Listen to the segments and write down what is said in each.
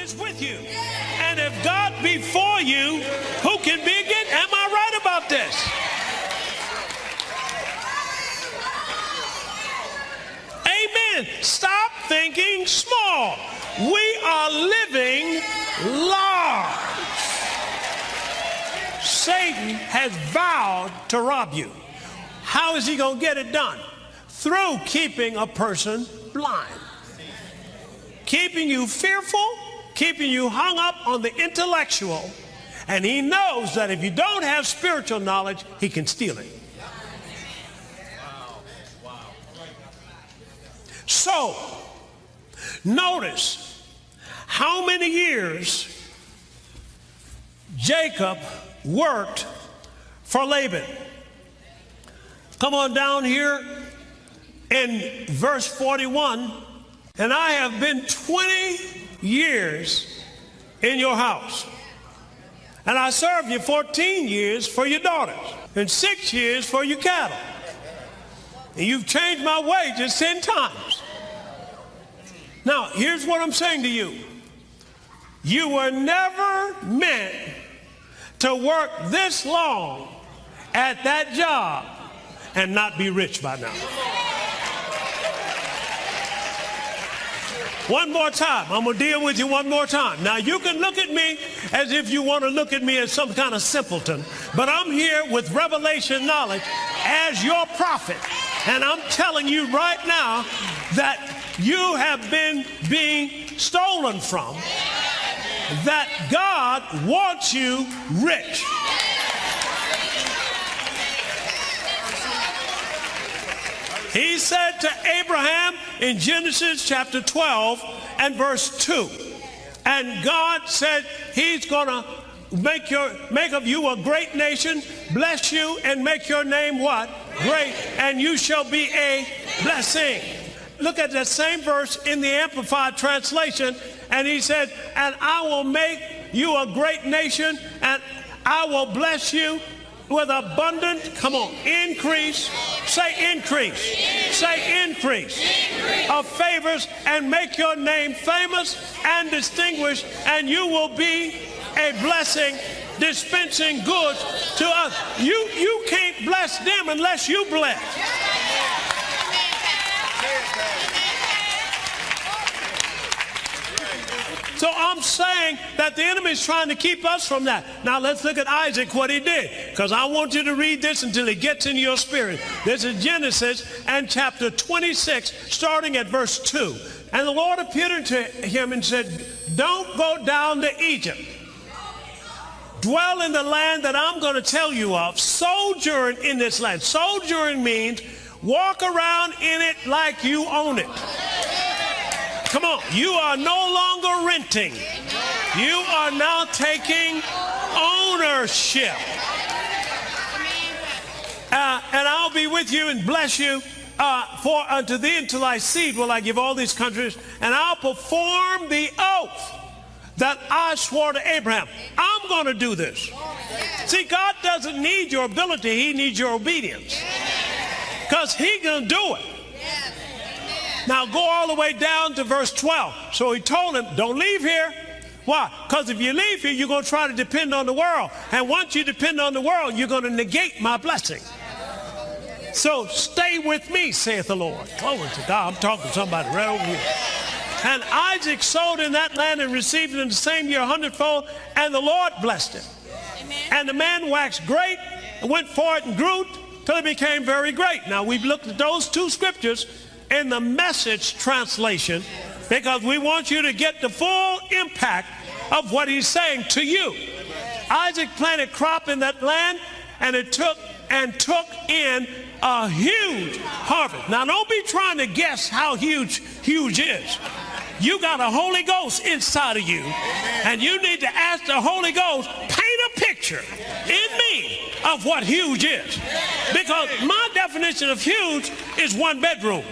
is with you. And if God be for you, who can be? Am I right about this? Amen. Stop thinking small. We are living large. Satan has vowed to rob you. How is he going to get it done? Through keeping a person blind. Keeping you fearful, keeping you hung up on the intellectual, and he knows that if you don't have spiritual knowledge, he can steal it. So, notice how many years Jacob worked for Laban. Come on down here in verse 41. And I have been 20 years in your house. And I served you 14 years for your daughters and six years for your cattle. And you've changed my wages 10 times. Now, here's what I'm saying to you. You were never meant to work this long at that job and not be rich by now. One more time. I'm going to deal with you one more time. Now, you can look at me as if you want to look at me as some kind of simpleton, but I'm here with revelation knowledge as your prophet. And I'm telling you right now that you have been being stolen from, that God wants you rich. He said to Abraham in Genesis chapter 12 and verse 2, and God said he's going to make your make of you a great nation, bless you and make your name what? Great, and you shall be a blessing. Look at that same verse in the Amplified translation, and he said, and I will make you a great nation, and I will bless you with abundant, come on, increase, say increase, say increase, of favors and make your name famous and distinguished, and you will be a blessing dispensing goods to us. You, you can't bless them unless you bless. So I'm saying that the enemy is trying to keep us from that. Now let's look at Isaac, what he did, because I want you to read this until it gets in your spirit. This is Genesis and chapter 26, starting at verse 2. And the Lord appeared unto him and said, Don't go down to Egypt. Dwell in the land that I'm going to tell you of. Sojourn in this land. Sojourn means walk around in it like you own it. Come on. You are no longer renting. You are now taking ownership. Uh, and I'll be with you and bless you. Uh, for unto thee to thy seed will I give all these countries, and I'll perform the oath that I swore to Abraham. I'm going to do this. See, God doesn't need your ability, He needs your obedience. Because He's going to do it. Now go all the way down to verse 12. So he told him, don't leave here. Why? Because if you leave here, you're going to try to depend on the world. And once you depend on the world, you're going to negate my blessing. So stay with me, saith the Lord. Glory to God. I'm talking to somebody right over here. And Isaac sowed in that land and received it in the same year a hundredfold, and the Lord blessed him. Amen. And the man waxed great and went forth and grew till he became very great. Now we've looked at those two scriptures in the message translation because we want you to get the full impact of what he's saying to you. Isaac planted crop in that land and it took and took in a huge harvest. Now don't be trying to guess how huge huge is. You got a Holy Ghost inside of you and you need to ask the Holy Ghost, paint a picture in me of what huge is. Because my definition of huge is one bedroom.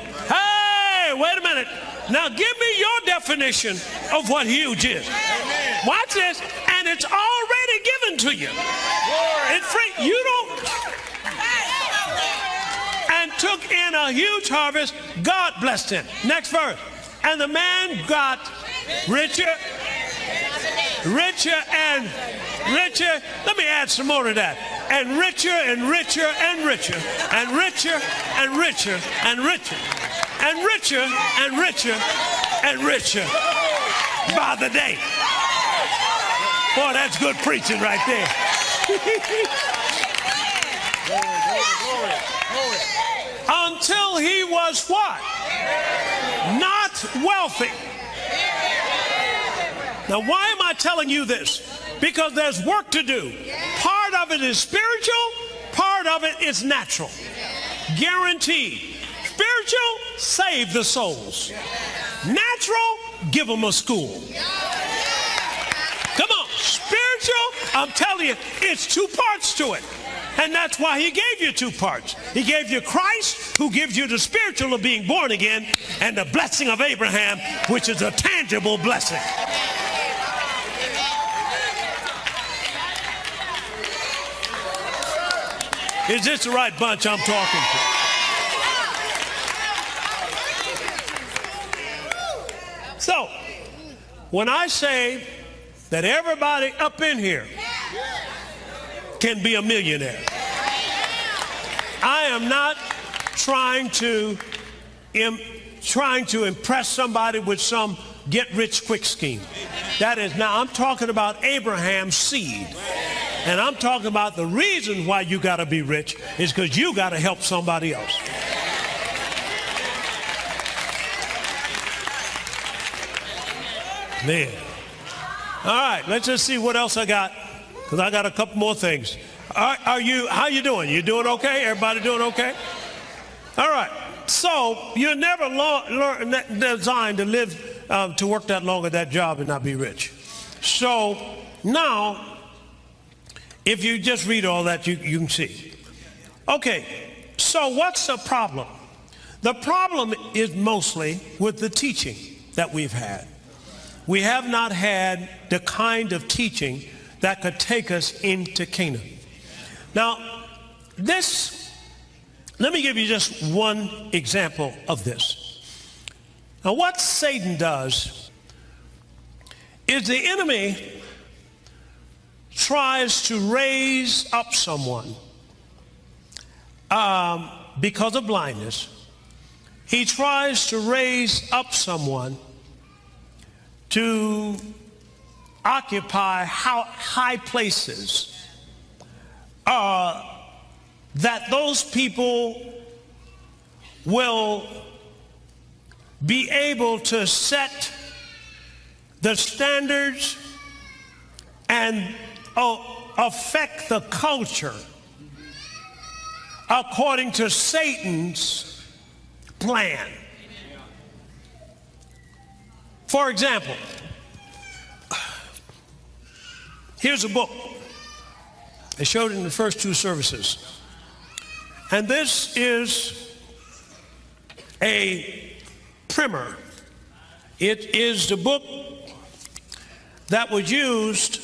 Wait a minute. Now give me your definition of what huge is. Amen. Watch this, and it's already given to you. It's free. You don't. And took in a huge harvest. God blessed him. Next verse. And the man got richer richer and richer. Let me add some more to that. And richer and richer and richer and richer and richer and richer and richer and richer and richer by the day. Boy, that's good preaching right there. Until he was what? Not wealthy. Now, why am I telling you this? Because there's work to do. Part of it is spiritual, part of it is natural. Guaranteed. Spiritual, save the souls. Natural, give them a school. Come on, spiritual, I'm telling you, it's two parts to it. And that's why he gave you two parts. He gave you Christ, who gives you the spiritual of being born again, and the blessing of Abraham, which is a tangible blessing. Is this the right bunch I'm talking to? So, when I say that everybody up in here can be a millionaire, I am not trying to trying to impress somebody with some get rich quick scheme. That is now I'm talking about Abraham's seed. And I'm talking about the reason why you got to be rich is because you got to help somebody else. Man. All right, let's just see what else I got because I got a couple more things. Are, are you, how you doing? You doing okay? Everybody doing okay? All right. So you're never learn, designed to live, um, to work that long at that job and not be rich. So now if you just read all that, you, you can see. Okay, so what's the problem? The problem is mostly with the teaching that we've had. We have not had the kind of teaching that could take us into Canaan. Now, this, let me give you just one example of this. Now, what Satan does is the enemy tries to raise up someone um, because of blindness, he tries to raise up someone to occupy high places uh, that those people will be able to set the standards and affect the culture according to Satan's plan. For example, here's a book. I showed it in the first two services. And this is a primer. It is the book that was used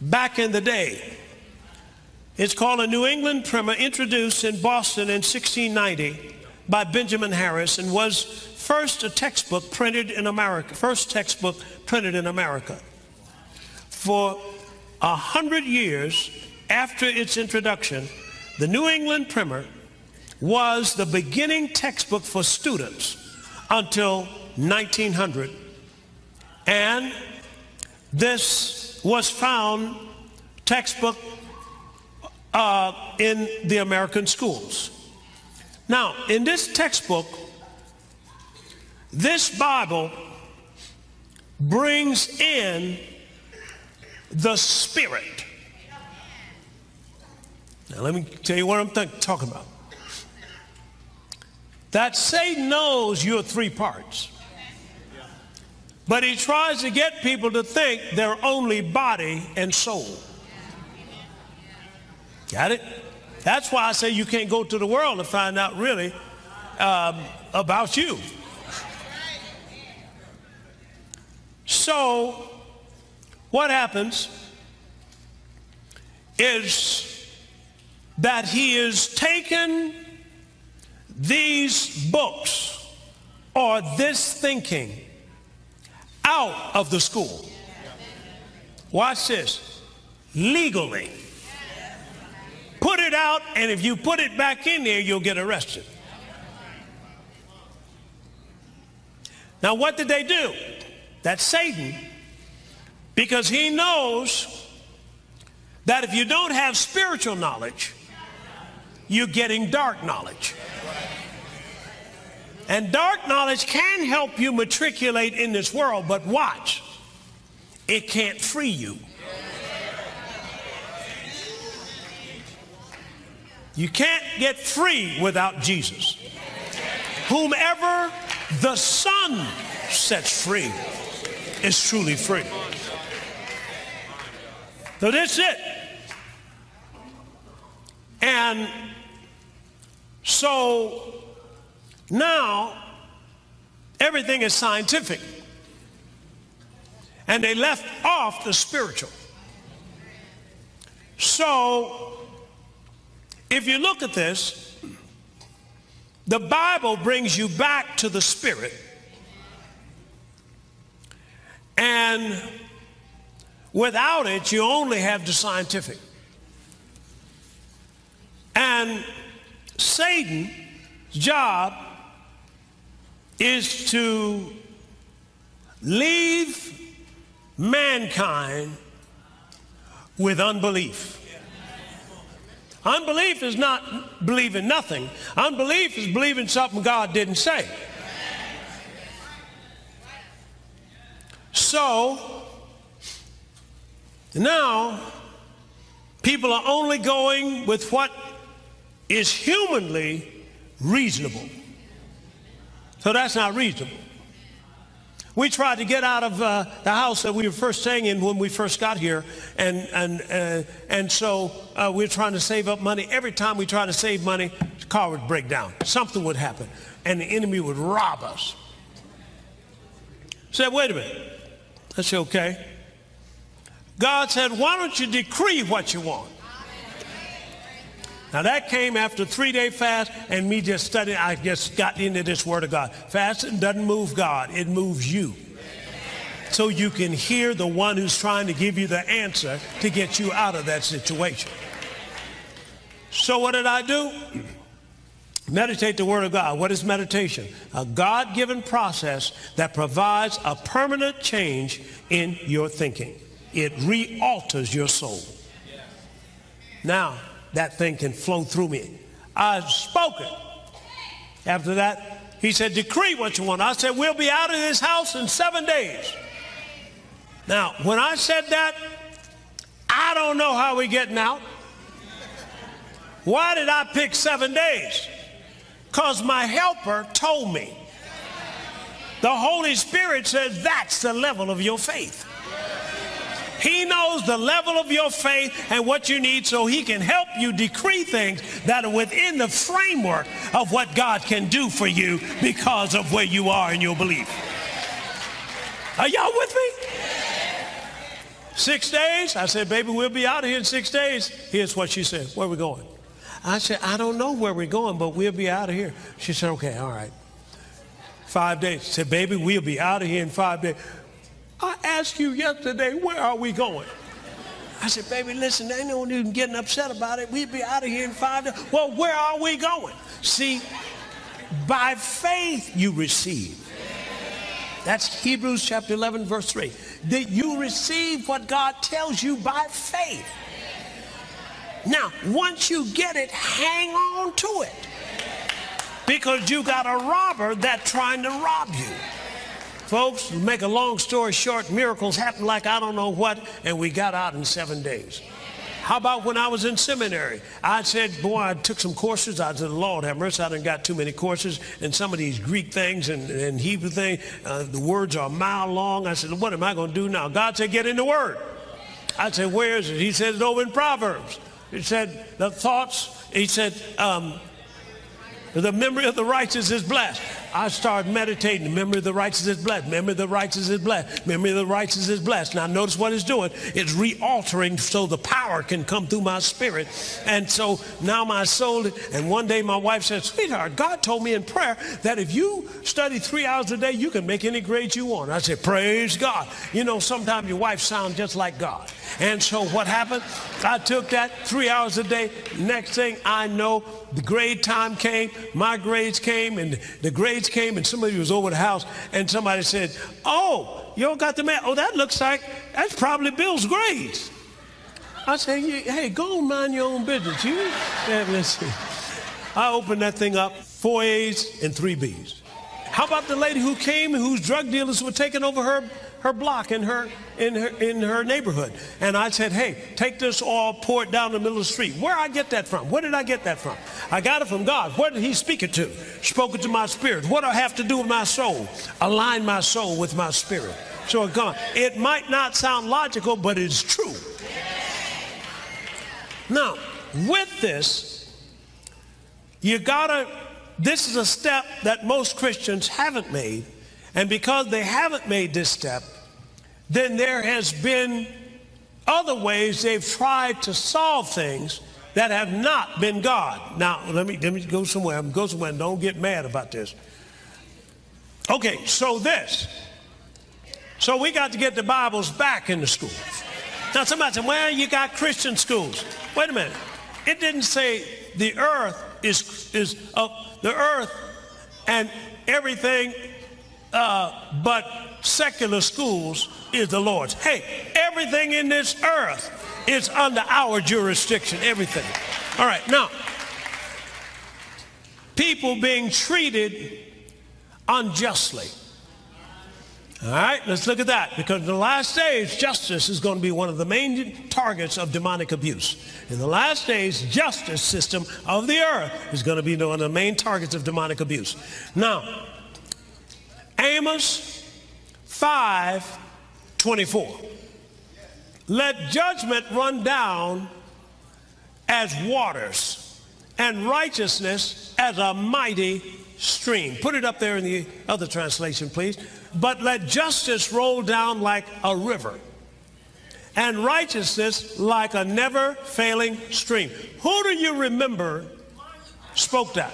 back in the day. It's called a New England Primer, introduced in Boston in 1690 by Benjamin Harris and was first textbook printed in America, first textbook printed in America. For a hundred years after its introduction, the New England Primer was the beginning textbook for students until 1900. And this was found textbook uh, in the American schools. Now, in this textbook, this Bible brings in the Spirit. Now, let me tell you what I'm talking about. That Satan knows you're three parts. But he tries to get people to think they're only body and soul. Got it? That's why I say you can't go to the world to find out really um, about you. So, what happens is that he is taken these books or this thinking out of the school. Watch this. Legally. Put it out, and if you put it back in there, you'll get arrested. Now, what did they do? That's Satan. Because he knows that if you don't have spiritual knowledge, you're getting dark knowledge. And dark knowledge can help you matriculate in this world, but watch, it can't free you. You can't get free without Jesus. Whomever the Son sets free is truly free. So that's it. And so now everything is scientific. And they left off the spiritual. So if you look at this, the Bible brings you back to the Spirit. And without it, you only have the scientific. And Satan's job is to leave mankind with unbelief. Unbelief is not believing nothing. Unbelief is believing something God didn't say. So, now, people are only going with what is humanly reasonable. So that's not reasonable. We tried to get out of uh, the house that we were first staying in when we first got here, and and uh, and so uh, we were trying to save up money. Every time we tried to save money, the car would break down. Something would happen, and the enemy would rob us. Said, wait a minute. Said, okay. God said, why don't you decree what you want? Now that came after three day fast and me just studying. I just got into this word of God. Fasting doesn't move God, it moves you. So you can hear the one who's trying to give you the answer to get you out of that situation. So what did I do? Meditate the word of God. What is meditation? A God-given process that provides a permanent change in your thinking. It re-alters your soul. Now, that thing can flow through me. I've spoken. After that, he said, decree what you want. I said, we'll be out of this house in seven days. Now, when I said that, I don't know how we're getting out. Why did I pick seven days? Because my helper told me. The Holy Spirit says that's the level of your faith. He knows the level of your faith and what you need so he can help you decree things that are within the framework of what God can do for you because of where you are in your belief. Are y'all with me? Six days? I said, baby, we'll be out of here in six days. Here's what she said. Where are we going? I said, I don't know where we're going, but we'll be out of here. She said, okay, all right. Five days. She said, baby, we'll be out of here in five days. I asked you yesterday, where are we going? I said, baby, listen, ain't no even getting upset about it. We'll be out of here in five days. Well, where are we going? See, by faith you receive. That's Hebrews chapter 11, verse 3. That you receive what God tells you by faith. Now, once you get it, hang on to it. Because you got a robber that's trying to rob you. Folks, make a long story short, miracles happened like I don't know what, and we got out in seven days. How about when I was in seminary? I said, boy, I took some courses. I said, Lord have mercy, I done got too many courses. And some of these Greek things and, and Hebrew things, uh, the words are a mile long. I said, what am I going to do now? God said, get in the Word. I said, where is it? He says, it's over in Proverbs. He said, the thoughts, he said, um, the memory of the righteous is blessed. I started meditating. Memory of the righteous is blessed. Memory of the righteous is blessed. Memory of the righteous is blessed. Now notice what it's doing. It's re-altering so the power can come through my spirit. And so now my soul, and one day my wife said, sweetheart, God told me in prayer that if you study three hours a day, you can make any grade you want. I said, praise God. You know, sometimes your wife sounds just like God. And so what happened? I took that three hours a day. Next thing I know, the grade time came, my grades came, and the grades came, and somebody was over the house, and somebody said, oh, you all got the man. Oh, that looks like, that's probably Bill's grades. I said, hey, go mind your own business. You, yeah, see. I opened that thing up, four A's and three B's. How about the lady who came whose drug dealers were taking over her her block in her, in her, in her neighborhood. And I said, hey, take this oil, pour it down the middle of the street. Where I get that from? Where did I get that from? I got it from God. Where did he speak it to? Spoke it to my spirit. What do I have to do with my soul? Align my soul with my spirit. So God, it might not sound logical, but it's true. Now, with this, you gotta, this is a step that most Christians haven't made. And because they haven't made this step, then there has been other ways they've tried to solve things that have not been God. Now, let me, let me go somewhere. I'm go somewhere and don't get mad about this. Okay, so this. So we got to get the Bibles back in the schools. Now somebody said, well, you got Christian schools. Wait a minute. It didn't say the earth is, is uh, the earth and everything uh, but secular schools is the Lord's. Hey, everything in this earth is under our jurisdiction, everything. All right, now, people being treated unjustly. All right, let's look at that because in the last days, justice is going to be one of the main targets of demonic abuse. In the last days, justice system of the earth is going to be one of the main targets of demonic abuse. Now, Amos 5 24. Let judgment run down as waters and righteousness as a mighty stream. Put it up there in the other translation, please. But let justice roll down like a river and righteousness like a never failing stream. Who do you remember spoke that?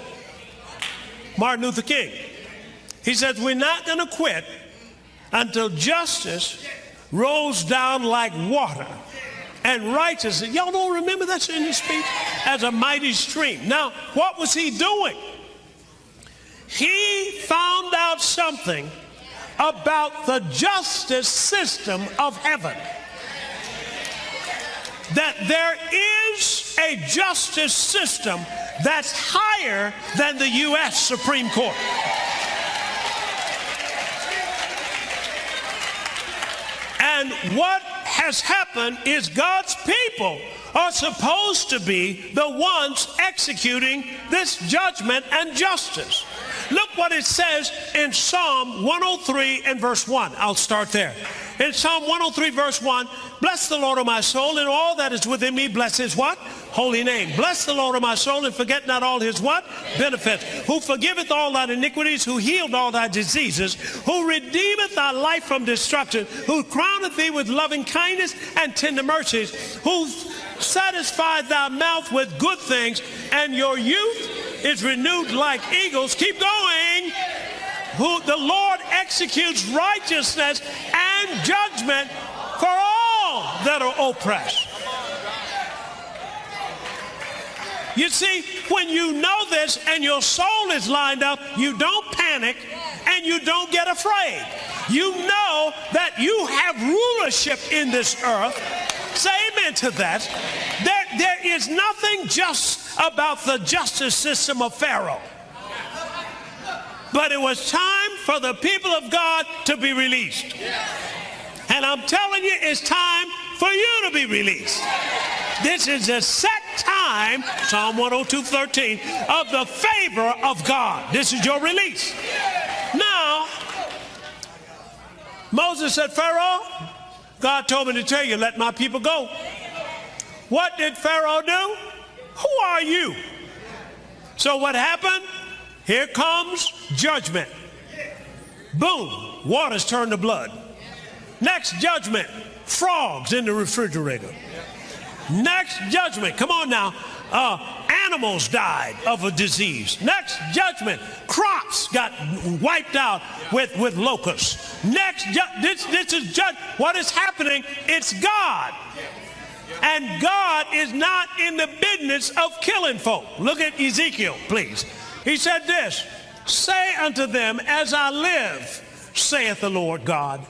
Martin Luther King. He says, we're not going to quit until justice rolls down like water and righteousness. Y'all don't remember that in his speech? As a mighty stream. Now, what was he doing? He found out something about the justice system of heaven. That there is a justice system that's higher than the U.S. Supreme Court. And what has happened is God's people are supposed to be the ones executing this judgment and justice. Look what it says in Psalm 103 and verse 1. I'll start there. In Psalm 103 verse 1, bless the Lord of my soul and all that is within me. Bless his what? Holy name. Bless the Lord of my soul and forget not all his what? Benefits. Who forgiveth all thy iniquities, who healed all thy diseases, who redeemeth thy life from destruction, who crowneth thee with loving kindness and tender mercies, who satisfied thy mouth with good things, and your youth is renewed like eagles. Keep going. Who the Lord executes righteousness and judgment for all that are oppressed. You see, when you know this and your soul is lined up, you don't panic and you don't get afraid. You know that you have rulership in this earth. Say amen to that. There, there is nothing just about the justice system of Pharaoh. But it was time for the people of God to be released. And I'm telling you, it's time for you to be released. This is a set time, Psalm 102, 13, of the favor of God. This is your release. Now, Moses said, Pharaoh, God told me to tell you, let my people go. What did Pharaoh do? Who are you? So what happened? Here comes judgment. Boom, water's turned to blood. Next judgment, frogs in the refrigerator. Next judgment, come on now, uh, animals died of a disease. Next judgment, crops got wiped out with, with locusts. Next, ju- this, this is judge. What is happening? It's God. And God is not in the business of killing folk. Look at Ezekiel, please. He said this, say unto them, as I live, saith the Lord God,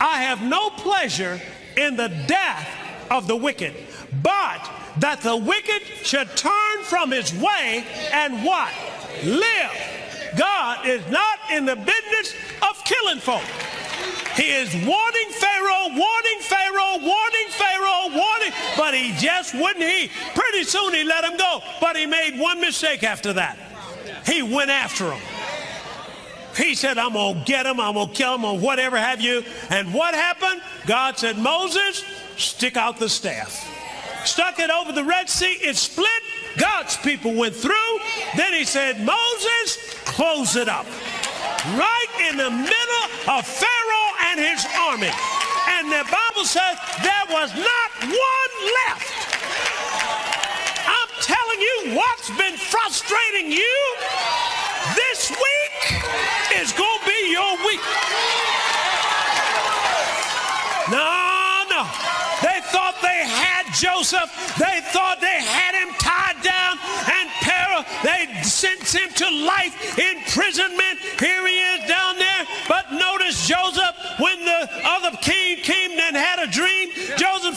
I have no pleasure in the death of the wicked, but that the wicked should turn from his way and what? Live. God is not in the business of killing folk. He is warning Pharaoh, warning Pharaoh, warning Pharaoh, warning, but he just wouldn't he. Pretty soon he let him go, but he made one mistake after that. He went after him. He said, I'm going to get him, I'm going to kill him, or whatever have you. And what happened? God said, Moses, stick out the staff. Stuck it over the Red Sea, it split. God's people went through. Then he said, Moses, close it up. Right in the middle of Pharaoh and his army. And the Bible says there was not one left. I'm telling you what's been frustrating you this week is going to be your week. No, no. They thought they had Joseph. They thought they had him tied down and Pharaoh, they sent him to life imprisonment. Here he is down there. But notice Joseph, when the other king came and had a dream,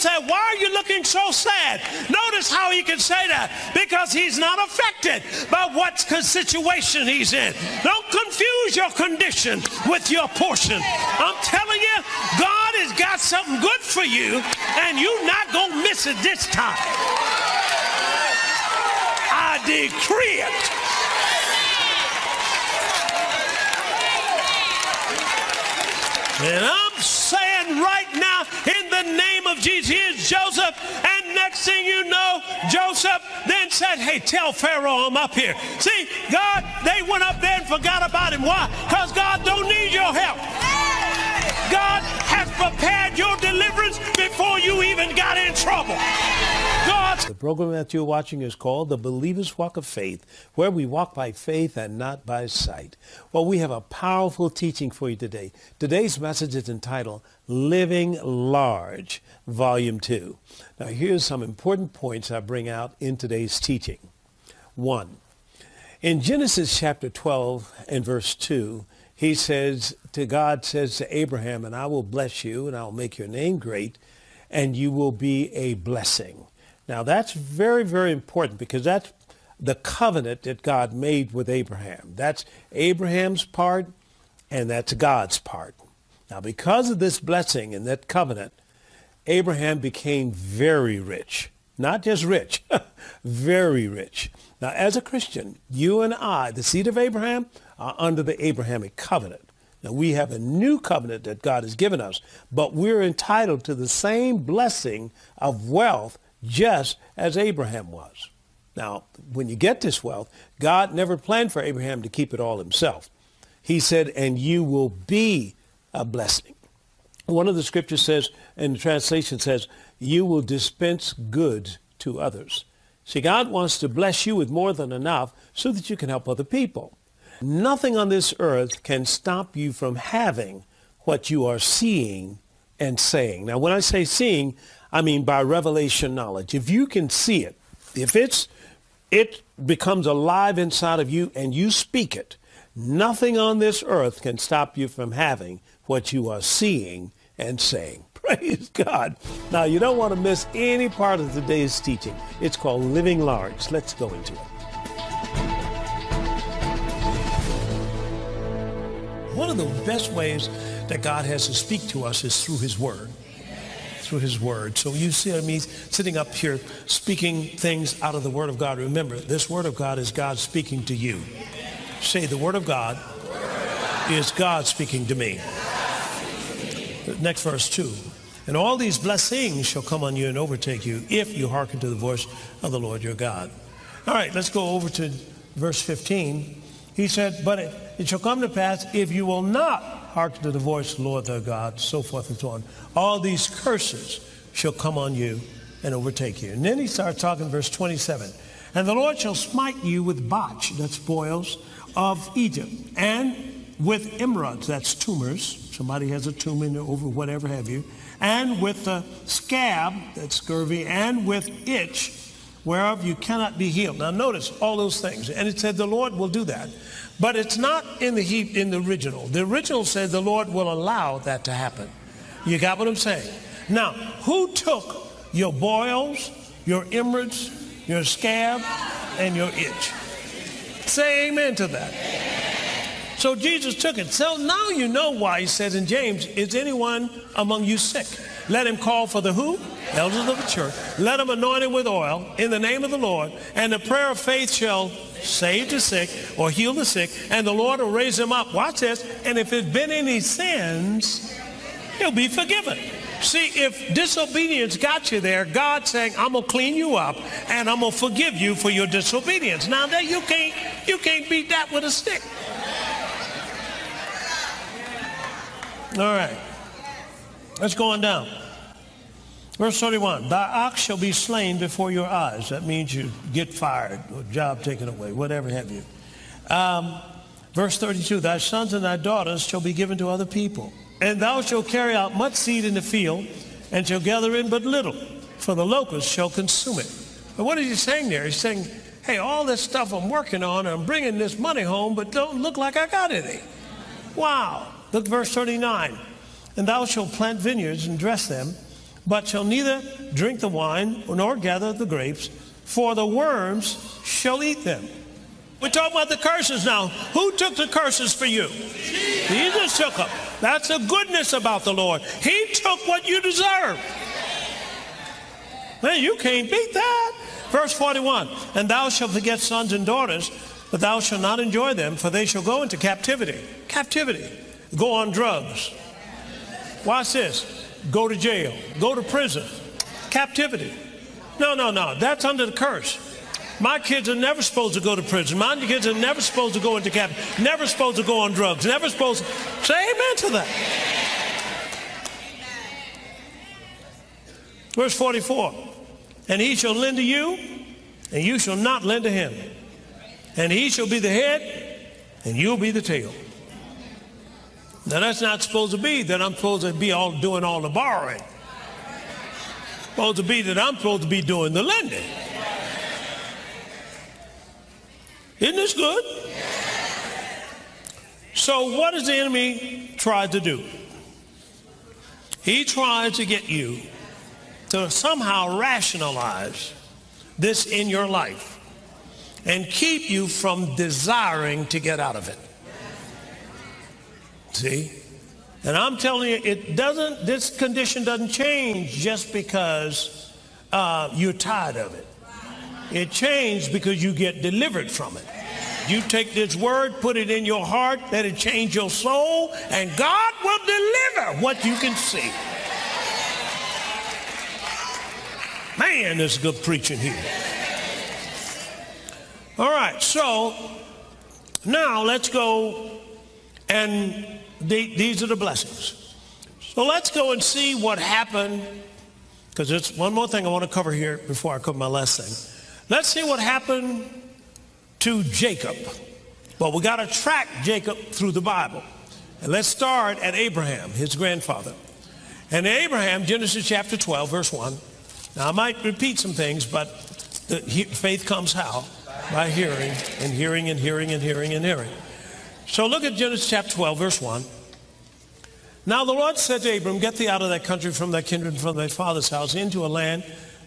Said, why are you looking so sad? Notice how he can say that. Because he's not affected by what situation he's in. Don't confuse your condition with your portion. I'm telling you, God has got something good for you, and you're not going to miss it this time. I decree it. And I'm saying right now, in the name of Jesus, here's Joseph. And next thing you know, Joseph then said, hey, tell Pharaoh I'm up here. See, God, they went up there and forgot about him. Why? Because God don't need your help. God has prepared your deliverance before you even got in trouble. The program that you're watching is called The Believer's Walk of Faith, where we walk by faith and not by sight. Well, we have a powerful teaching for you today. Today's message is entitled Living Large, Volume 2. Now, here's some important points I bring out in today's teaching. One, in Genesis chapter 12 and verse 2, he says to God says to Abraham, and I will bless you and I will make your name great and you will be a blessing. Now that's very, very important because that's the covenant that God made with Abraham. That's Abraham's part and that's God's part. Now because of this blessing and that covenant, Abraham became very rich. Not just rich, very rich. Now as a Christian, you and I, the seed of Abraham, are under the Abrahamic covenant. Now we have a new covenant that God has given us, but we're entitled to the same blessing of wealth just as Abraham was. Now, when you get this wealth, God never planned for Abraham to keep it all himself. He said, and you will be a blessing. One of the scriptures says, and the translation says, you will dispense goods to others. See, God wants to bless you with more than enough so that you can help other people. Nothing on this earth can stop you from having what you are seeing and saying. Now, when I say seeing, I mean by revelation knowledge. If you can see it, if it's it becomes alive inside of you and you speak it, nothing on this earth can stop you from having what you are seeing and saying. Praise God. Now, you don't want to miss any part of today's teaching. It's called Living Large. Let's go into it. One of the best ways that God has to speak to us is through his word through his word. So you see me sitting up here speaking things out of the word of God. Remember, this word of God is God speaking to you. Say, the word of God is God speaking to me. Next verse 2. And all these blessings shall come on you and overtake you if you hearken to the voice of the Lord your God. All right, let's go over to verse 15. He said, but it, it shall come to pass if you will not hearken to the voice of the Lord their God, so forth and so on. All these curses shall come on you and overtake you. And then he starts talking, verse 27. And the Lord shall smite you with botch, that's boils, of Egypt, and with emerods, that's tumors. Somebody has a tumor in over whatever have you. And with the scab, that's scurvy, and with itch, whereof you cannot be healed. Now notice all those things. And it said the Lord will do that. But it's not in the heap in the original. The original said the Lord will allow that to happen. You got what I'm saying? Now, who took your boils, your emerods, your scab, and your itch? Say amen to that. So Jesus took it. So now you know why he says in James, is anyone among you sick? Let him call for the who? Elders of the church. Let him anoint him with oil in the name of the Lord. And the prayer of faith shall save the sick or heal the sick. And the Lord will raise him up. Watch this. And if there's been any sins, he'll be forgiven. See, if disobedience got you there, God's saying, I'm going to clean you up and I'm going to forgive you for your disobedience. Now that you can't, you can't beat that with a stick. All right. Let's go on down. Verse 31, thy ox shall be slain before your eyes. That means you get fired or job taken away, whatever have you. Um, verse 32, thy sons and thy daughters shall be given to other people. And thou shalt carry out much seed in the field, and shall gather in but little, for the locusts shall consume it. But what is he saying there? He's saying, hey, all this stuff I'm working on, I'm bringing this money home, but don't look like I got any. Wow. Look verse 39. And thou shalt plant vineyards and dress them, but shall neither drink the wine nor gather the grapes, for the worms shall eat them. We're talking about the curses now. Who took the curses for you? Jesus took them. That's the goodness about the Lord. He took what you deserve. Man, you can't beat that. Verse 41, and thou shalt forget sons and daughters, but thou shalt not enjoy them, for they shall go into captivity. Captivity. Go on drugs Watch this. Go to jail. Go to prison. Captivity. No, no, no. That's under the curse. My kids are never supposed to go to prison. My kids are never supposed to go into captivity. Never supposed to go on drugs. Never supposed to. Say amen to that. Verse 44. And he shall lend to you, and you shall not lend to him. And he shall be the head, and you'll be the tail. Now that's not supposed to be that I'm supposed to be all doing all the borrowing. supposed to be that I'm supposed to be doing the lending. Isn't this good? So what does the enemy try to do? He tries to get you to somehow rationalize this in your life and keep you from desiring to get out of it. See? And I'm telling you, it doesn't, this condition doesn't change just because uh, you're tired of it. It changed because you get delivered from it. You take this word, put it in your heart, let it change your soul, and God will deliver what you can see. Man, there's good preaching here. All right, so now let's go and these are the blessings. So let's go and see what happened, because there's one more thing I want to cover here before I cover my last thing. Let's see what happened to Jacob. Well, we got to track Jacob through the Bible. And let's start at Abraham, his grandfather. And Abraham, Genesis chapter 12, verse 1. Now, I might repeat some things, but the, faith comes how? By hearing, and hearing, and hearing, and hearing, and hearing. So look at Genesis chapter 12, verse 1. Now the Lord said to Abram, Get thee out of that country, from thy kindred, from thy father's house, into a land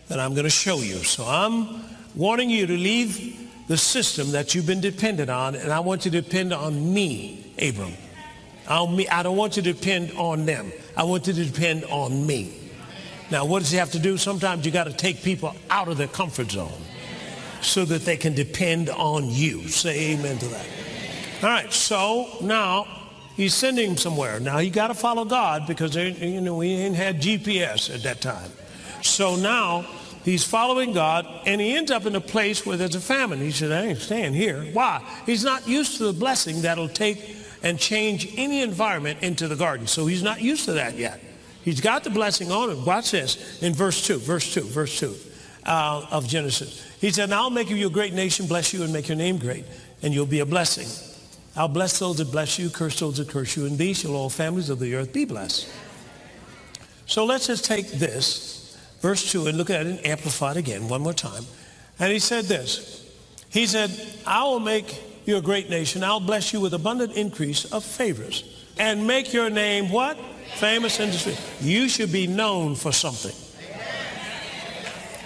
that I'm going to show you. So I'm wanting you to leave the system that you've been dependent on, and I want you to depend on me, Abram. Me, I don't want you to depend on them. I want you to depend on me. Now, what does he have to do? Sometimes you got to take people out of their comfort zone so that they can depend on you. Say amen to that. All right, so now he's sending him somewhere. Now you got to follow God because they, you know we ain't had GPS at that time. So now He's following God, and he ends up in a place where there's a famine. He said, I ain't staying here. Why? He's not used to the blessing that'll take and change any environment into the garden. So he's not used to that yet. He's got the blessing on him. Watch this in verse 2, verse 2, verse 2 uh, of Genesis. He said, Now I'll make you a great nation, bless you, and make your name great, and you'll be a blessing. I'll bless those that bless you, curse those that curse you, and these shall all families of the earth be blessed. So let's just take this verse 2, and look at it and amplify it again one more time. And he said this. He said, I will make you a great nation. I'll bless you with abundant increase of favors and make your name what? Famous industry. You should be known for something.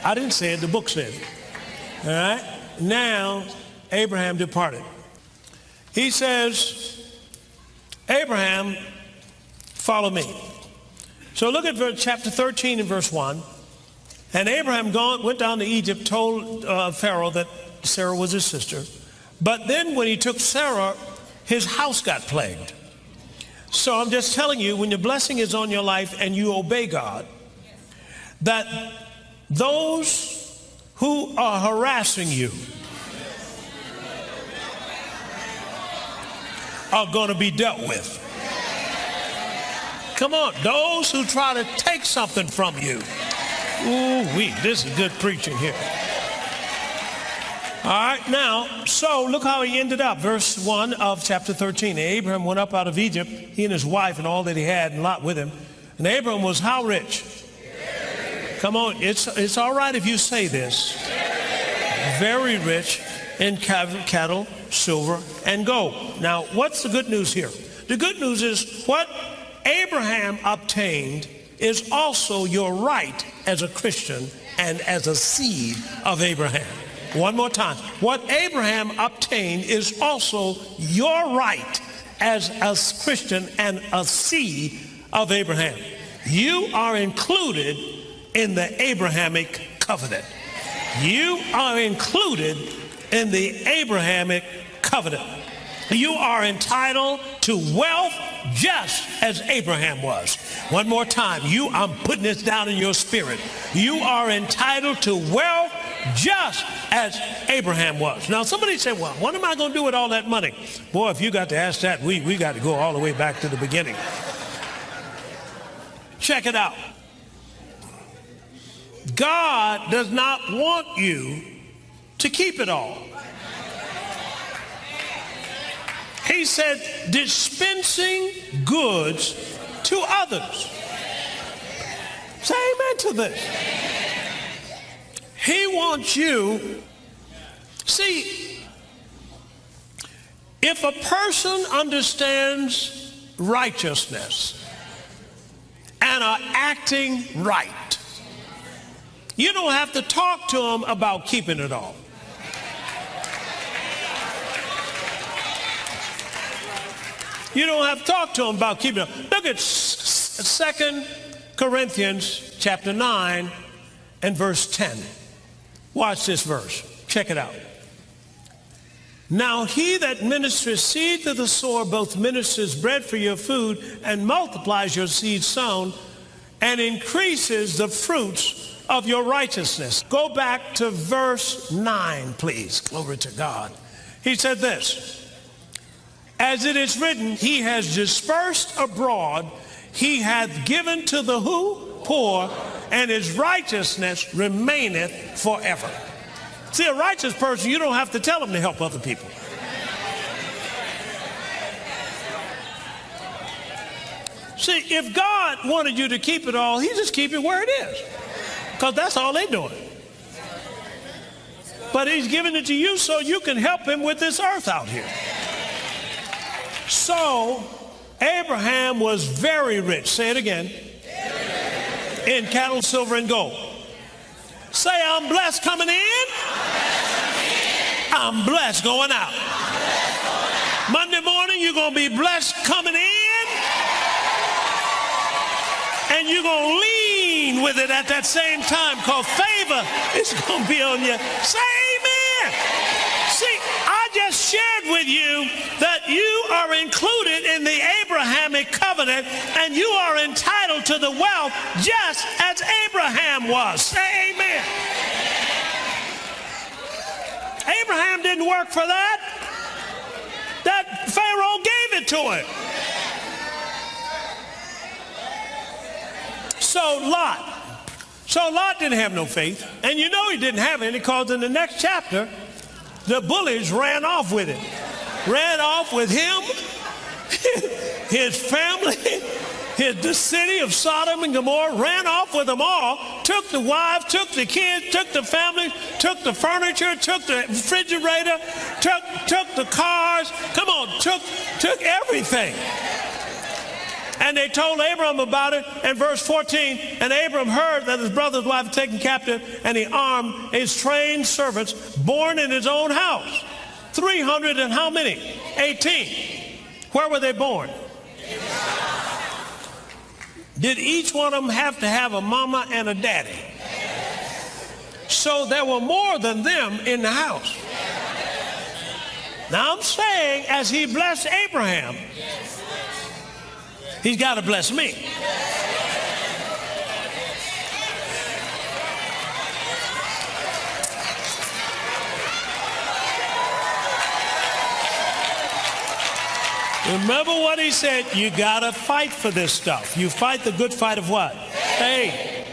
I didn't say it, the book said it. All right? Now, Abraham departed. He says, Abraham, follow me. So look at verse, chapter 13 and verse 1. And Abraham gone, went down to Egypt, told uh, Pharaoh that Sarah was his sister. But then when he took Sarah, his house got plagued. So I'm just telling you, when your blessing is on your life and you obey God, that those who are harassing you are going to be dealt with. Come on, those who try to take something from you Ooh, wee, this is good preaching here. All right, now, so look how he ended up. Verse 1 of chapter 13. Abraham went up out of Egypt, he and his wife and all that he had, and Lot with him. And Abraham was how rich? Come on, it's, it's all right if you say this. Very rich in cattle, silver, and gold. Now, what's the good news here? The good news is what Abraham obtained is also your right as a Christian and as a seed of Abraham. One more time. What Abraham obtained is also your right as a Christian and a seed of Abraham. You are included in the Abrahamic covenant. You are included in the Abrahamic covenant. You are entitled to wealth just as Abraham was. One more time. You, I'm putting this down in your spirit. You are entitled to wealth just as Abraham was. Now, somebody say, well, what am I going to do with all that money? Boy, if you got to ask that, we, we got to go all the way back to the beginning. Check it out. God does not want you to keep it all. He said, dispensing goods to others. Say amen to this. He wants you. See, if a person understands righteousness and are acting right, you don't have to talk to them about keeping it all. You don't have to talk to them about keeping it. Look at Second Corinthians chapter 9 and verse 10. Watch this verse. Check it out. Now he that ministers seed to the sower both ministers bread for your food and multiplies your seed sown and increases the fruits of your righteousness. Go back to verse 9, please. Glory to God. He said this. As it is written, he has dispersed abroad, he hath given to the who? Poor, and his righteousness remaineth forever. See, a righteous person, you don't have to tell them to help other people. See, if God wanted you to keep it all, he'd just keep it where it is. Because that's all they're doing. But he's giving it to you so you can help him with this earth out here. So Abraham was very rich. Say it again. In cattle, silver, and gold. Say, I'm blessed coming in. I'm blessed going out. Monday morning, you're going to be blessed coming in. And you're going to lean with it at that same time because favor is going to be on you. Say shared with you that you are included in the Abrahamic covenant and you are entitled to the wealth just as Abraham was. Say amen. Abraham didn't work for that. That Pharaoh gave it to him. So Lot. So Lot didn't have no faith. And you know he didn't have any because in the next chapter, the bullies ran off with it. Ran off with him, his family, his, the city of Sodom and Gomorrah, ran off with them all, took the wife, took the kids, took the family, took the furniture, took the refrigerator, took, took the cars, come on, took, took everything. And they told Abram about it in verse 14. And Abram heard that his brother's wife had taken captive, and he armed his trained servants born in his own house. 300 and how many? 18. Where were they born? Did each one of them have to have a mama and a daddy? So there were more than them in the house. Now I'm saying, as he blessed Abraham, he's got to bless me. Remember what he said, you got to fight for this stuff. You fight the good fight of what? Hey.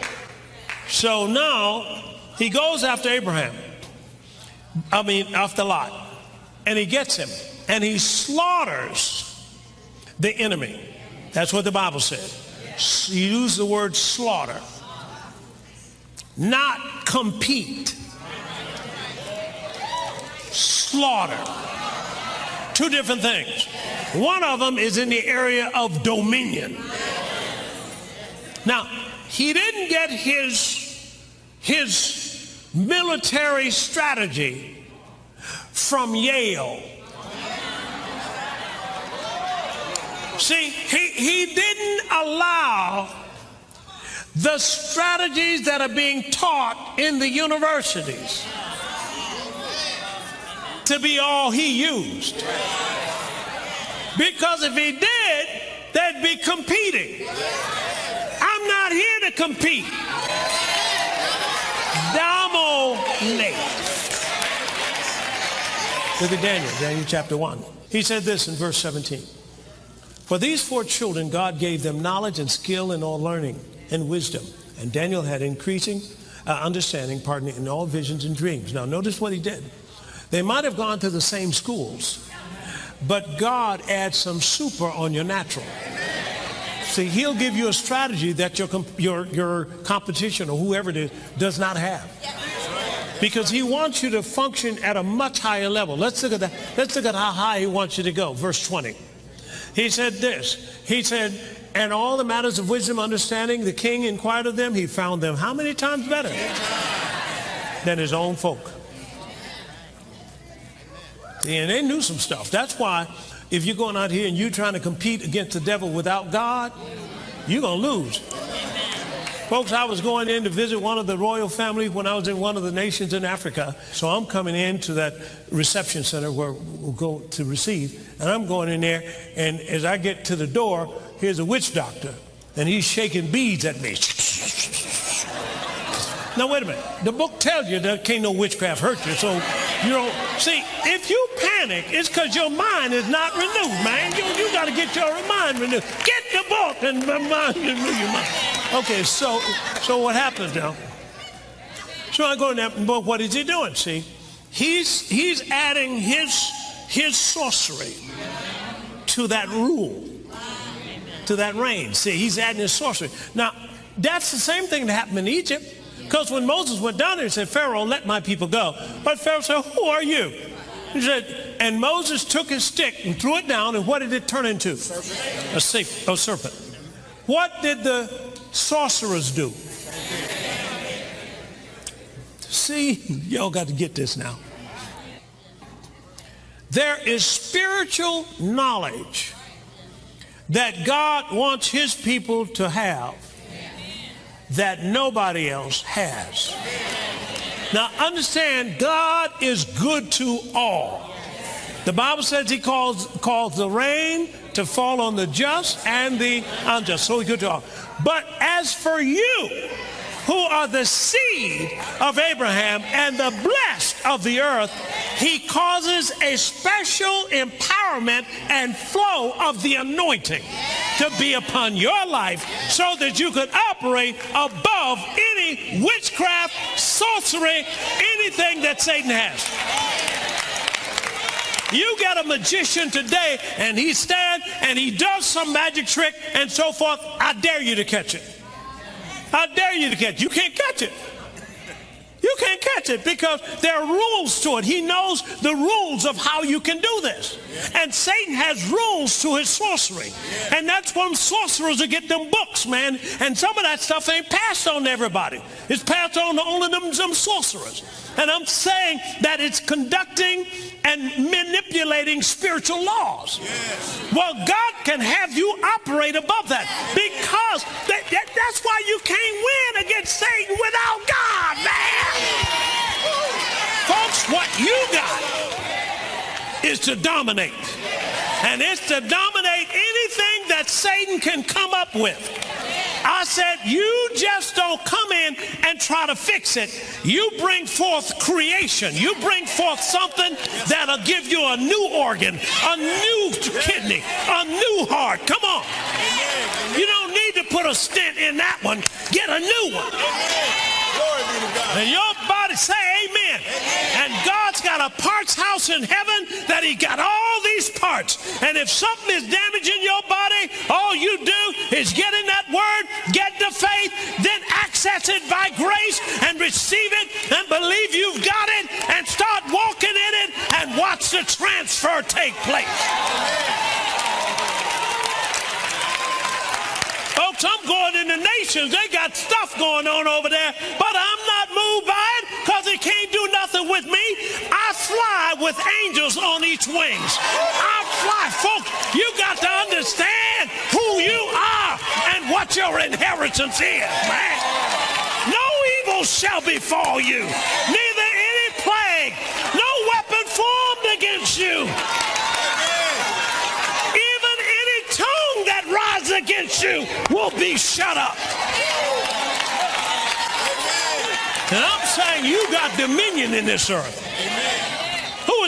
So now he goes after Abraham. I mean, after Lot. And he gets him. And he slaughters the enemy. That's what the Bible said. Use the word slaughter. Not compete. Slaughter. Two different things. One of them is in the area of dominion. Now, he didn't get his, his military strategy from Yale. See, he, he didn't allow the strategies that are being taught in the universities to be all he used. Because if he did, they'd be competing. I'm not here to compete. Dominate. Look at Daniel, Daniel chapter 1. He said this in verse 17. For these four children, God gave them knowledge and skill in all learning and wisdom. And Daniel had increasing uh, understanding, pardon me, in all visions and dreams. Now notice what he did. They might have gone to the same schools, but God adds some super on your natural. See, he'll give you a strategy that your, your, your competition or whoever it is does not have. Because he wants you to function at a much higher level. Let's look at that. Let's look at how high he wants you to go. Verse 20. He said this. He said, and all the matters of wisdom, understanding, the king inquired of them. He found them how many times better than his own folk? And they knew some stuff. That's why if you're going out here and you're trying to compete against the devil without God, you're going to lose. Folks, I was going in to visit one of the royal family when I was in one of the nations in Africa. So I'm coming into that reception center where we'll go to receive. And I'm going in there. And as I get to the door, here's a witch doctor. And he's shaking beads at me. Now, wait a minute. The book tells you that can't no witchcraft hurt you. So, you don't. See, if you panic, it's because your mind is not renewed, man. You, you got to get your mind renewed. Get the book and mind, renew your mind. Okay, so, so what happens now? So I go in that book. What is he doing? See, he's, he's adding his, his sorcery to that rule, to that reign. See, he's adding his sorcery. Now, that's the same thing that happened in Egypt. Because when Moses went down there and said, Pharaoh, let my people go. But Pharaoh said, who are you? He said, and Moses took his stick and threw it down, and what did it turn into? Serpent. A serpent. What did the sorcerers do? See, y'all got to get this now. There is spiritual knowledge that God wants his people to have that nobody else has. Now understand, God is good to all. The Bible says he calls, calls the rain to fall on the just and the unjust. So good to. But as for you, who are the seed of Abraham and the blessed of the earth, he causes a special empowerment and flow of the anointing to be upon your life so that you could operate above any witchcraft, sorcery, anything that Satan has. You get a magician today and he stands and he does some magic trick and so forth. I dare you to catch it. I dare you to catch it. You can't catch it. It because there are rules to it. He knows the rules of how you can do this. And Satan has rules to his sorcery. And that's from sorcerers to get them books, man. And some of that stuff ain't passed on to everybody. It's passed on to only them, them sorcerers. And I'm saying that it's conducting and manipulating spiritual laws. Yes. Well, God can have you operate above that because that, that, that's why you can't win against Satan without God, man. What you got is to dominate. And it's to dominate anything that Satan can come up with. I said, you just don't come in and try to fix it. You bring forth creation. You bring forth something that'll give you a new organ, a new kidney, a new heart. Come on. You don't need to put a stent in that one. Get a new one. And your body say amen. And God's got a parts house in heaven that he got all these parts. And if something is damaging your body, all you do is get in that word, get the faith, then access it by grace and receive it and believe you've got it and start walking in it and watch the transfer take place. Folks, I'm going in the nations. They got stuff going on over there, but I'm with angels on each wings. I fly. Folks, you got to understand who you are and what your inheritance is, man. No evil shall befall you, neither any plague, no weapon formed against you. Even any tongue that rises against you will be shut up. And I'm saying you got dominion in this earth.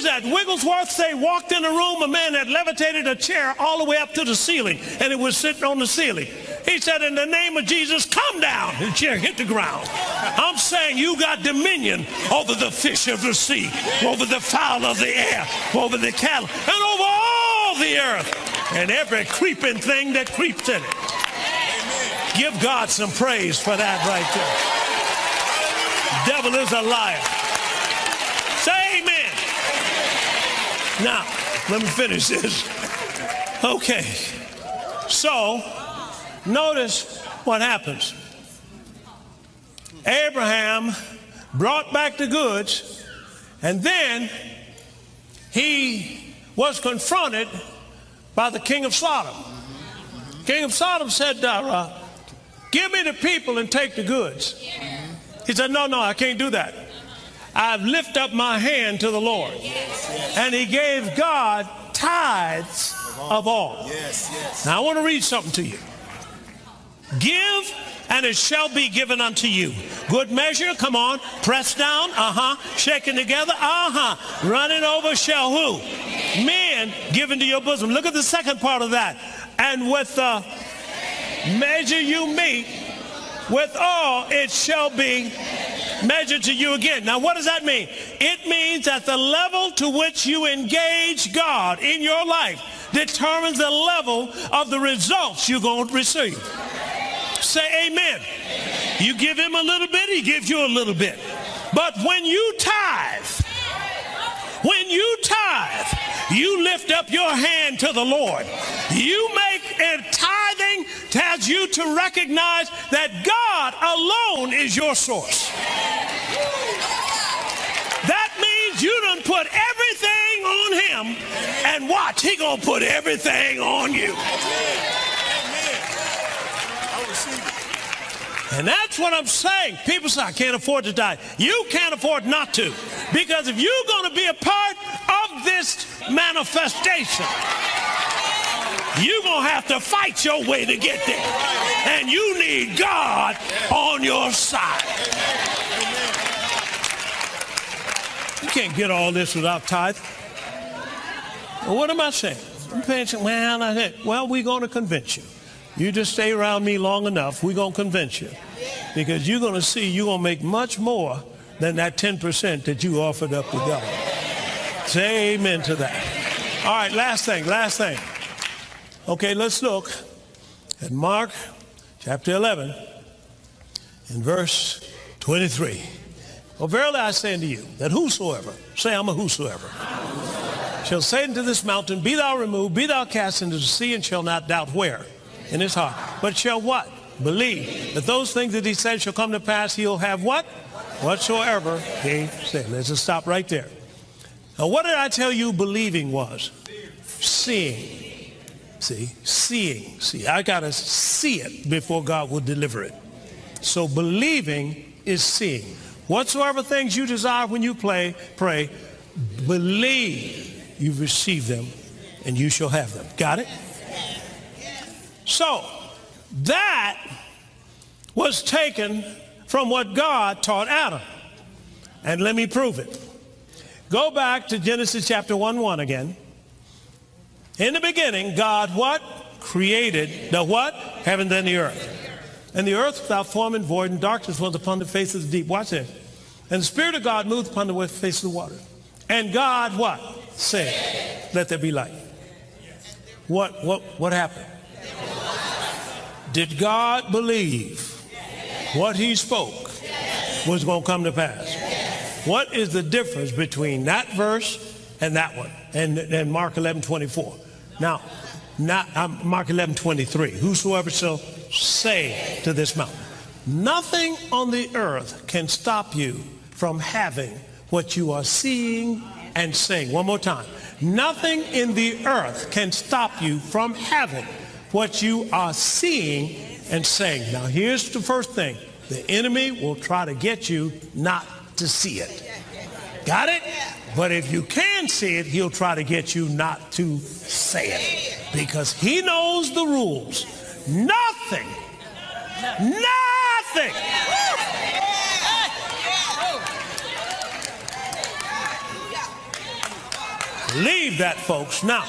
Was that? Wigglesworth say walked in a room, a man had levitated a chair all the way up to the ceiling, and it was sitting on the ceiling. He said, in the name of Jesus, come down. The chair hit the ground. I'm saying you got dominion over the fish of the sea, over the fowl of the air, over the cattle, and over all the earth and every creeping thing that creeps in it. Give God some praise for that right there. Devil is a liar. Say amen. Now, let me finish this. Okay. So, notice what happens. Abraham brought back the goods, and then he was confronted by the king of Sodom. King of Sodom said, uh, give me the people and take the goods. He said, no, no, I can't do that. I've lifted up my hand to the Lord. And he gave God tithes of all. Now I want to read something to you. Give and it shall be given unto you. Good measure, come on, press down, uh-huh, shaking together, uh-huh, running over shall who? Men given to your bosom. Look at the second part of that. And with the measure you meet, with all it shall be measured to you again. Now, what does that mean? It means that the level to which you engage God in your life determines the level of the results you're going to receive. Say amen. You give him a little bit, he gives you a little bit. But when you tithe, when you tithe, you lift up your hand to the Lord. You make a tithing tells you to recognize that God alone is your source. That means you don't put everything on him and watch, he gonna put everything on you. And that's what I'm saying. People say, I can't afford to die. You can't afford not to. Because if you're going to be a part of this manifestation, you're going to have to fight your way to get there. And you need God on your side. You can't get all this without tithe. Well, what am I saying? Well, I said, well, we're going to convince you. You just stay around me long enough, we're going to convince you. Because you're going to see you're going to make much more than that 10% that you offered up to God. Say amen to that. All right, last thing, last thing. Okay, let's look at Mark chapter 11 in verse 23. Well, verily I say unto you that whosoever, say I'm a whosoever, shall say unto this mountain, Be thou removed, be thou cast into the sea, and shall not doubt where? In his heart. But shall what? Believe that those things that he said shall come to pass, he'll have what? Whatsoever he said. Let's just stop right there. Now, what did I tell you believing was? Seeing. See? Seeing. See, I got to see it before God will deliver it. So believing is seeing. Whatsoever things you desire when you play, pray, believe you've received them and you shall have them. Got it? So that was taken from what God taught Adam. And let me prove it. Go back to Genesis chapter 1 1 again. In the beginning, God what? Created the what? Heaven and the earth. And the earth without form and void, and darkness was upon the face of the deep. Watch this. And the Spirit of God moved upon the face of the water. And God what? Said, let there be light. What, what, what happened? Did God believe what he spoke was going to come to pass? What is the difference between that verse and that one? And, and Mark 11, 24. Now, not, um, Mark 11, 23. Whosoever shall say to this mountain, nothing on the earth can stop you from having what you are seeing and saying. One more time. Nothing in the earth can stop you from having what you are seeing and saying. Now, here's the first thing. The enemy will try to get you not to see it. Got it? But if you can see it, he'll try to get you not to say it. Because he knows the rules. Nothing, nothing. Leave that, folks. Now,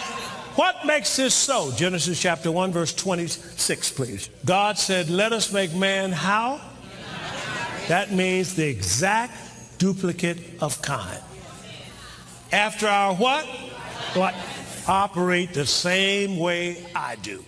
what makes this so? Genesis chapter 1, verse 26, please. God said, let us make man how? That means the exact duplicate of kind. After our what? What? Operate the same way I do.